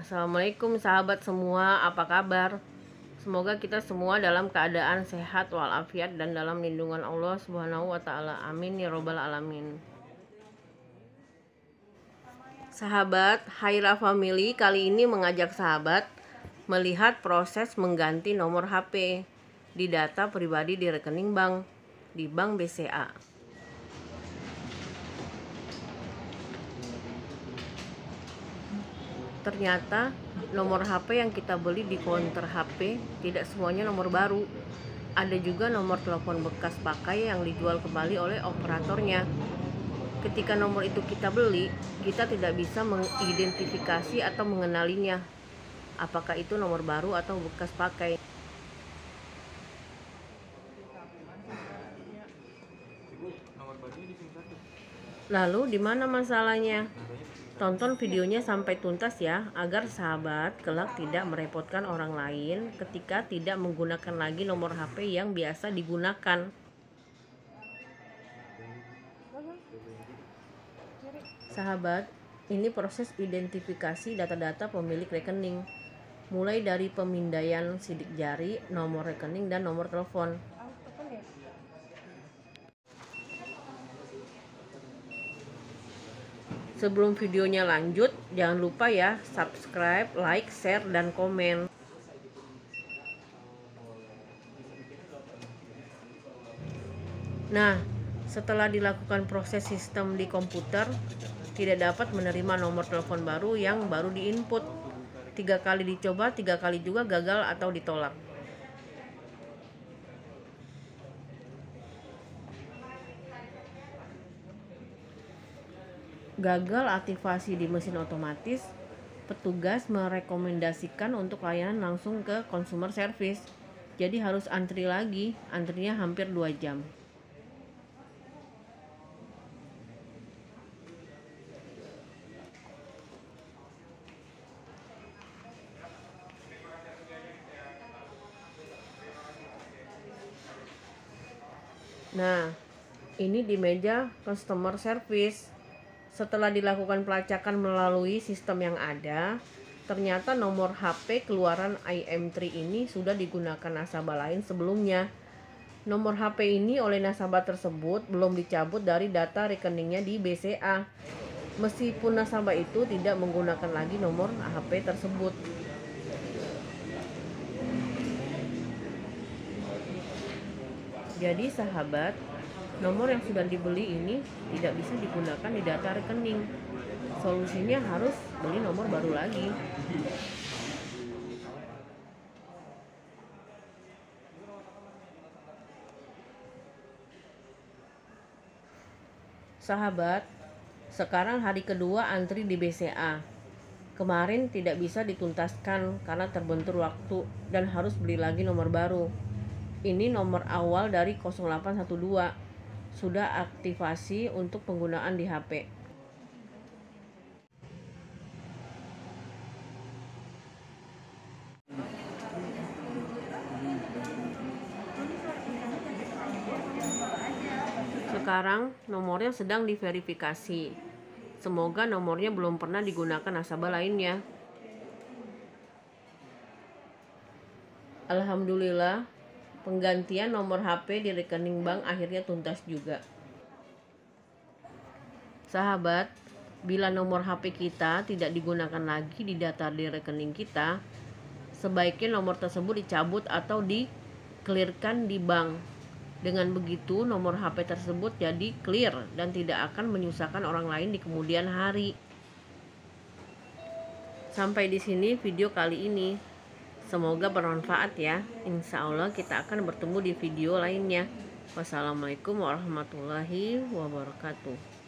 Assalamualaikum sahabat semua, apa kabar? Semoga kita semua dalam keadaan sehat walafiat dan dalam lindungan Allah Subhanahu wa taala. Amin ya robbal alamin. Sahabat Haira Family kali ini mengajak sahabat melihat proses mengganti nomor HP di data pribadi di rekening bank di Bank BCA. Ternyata nomor HP yang kita beli di counter HP tidak semuanya nomor baru. Ada juga nomor telepon bekas pakai yang dijual kembali oleh operatornya. Ketika nomor itu kita beli, kita tidak bisa mengidentifikasi atau mengenalinya. Apakah itu nomor baru atau bekas pakai? Lalu di mana masalahnya? Tonton videonya sampai tuntas ya, agar sahabat kelak tidak merepotkan orang lain ketika tidak menggunakan lagi nomor HP yang biasa digunakan. Sahabat, ini proses identifikasi data-data pemilik rekening, mulai dari pemindaian sidik jari, nomor rekening, dan nomor telepon. Sebelum videonya lanjut, jangan lupa ya subscribe, like, share, dan komen. Nah, setelah dilakukan proses sistem di komputer, tidak dapat menerima nomor telepon baru yang baru diinput. Tiga kali dicoba, tiga kali juga gagal atau ditolak. Gagal aktivasi di mesin otomatis, petugas merekomendasikan untuk layanan langsung ke consumer service. Jadi harus antri lagi, antrinya hampir 2 jam. Nah, ini di meja customer service. Setelah dilakukan pelacakan melalui sistem yang ada, ternyata nomor HP keluaran IM3 ini sudah digunakan nasabah lain sebelumnya. Nomor HP ini oleh nasabah tersebut belum dicabut dari data rekeningnya di BCA. Meskipun nasabah itu tidak menggunakan lagi nomor HP tersebut. Jadi sahabat, nomor yang sudah dibeli ini tidak bisa digunakan di data rekening. Solusinya harus beli nomor baru lagi. Sahabat, sekarang hari kedua antri di BCA. Kemarin tidak bisa dituntaskan karena terbentur waktu dan harus beli lagi nomor baru. Ini nomor awal dari 0812 sudah aktivasi untuk penggunaan di HP. Sekarang nomornya sedang diverifikasi. Semoga nomornya belum pernah digunakan nasabah lainnya. Alhamdulillah, Penggantian nomor HP di rekening bank akhirnya tuntas juga. Sahabat, bila nomor HP kita tidak digunakan lagi di data di rekening kita, sebaiknya nomor tersebut dicabut atau dikelirkan di bank. Dengan begitu, nomor HP tersebut jadi clear dan tidak akan menyusahkan orang lain di kemudian hari. Sampai di sini video kali ini. Semoga bermanfaat ya. Insya Allah kita akan bertemu di video lainnya. Wassalamualaikum warahmatullahi wabarakatuh.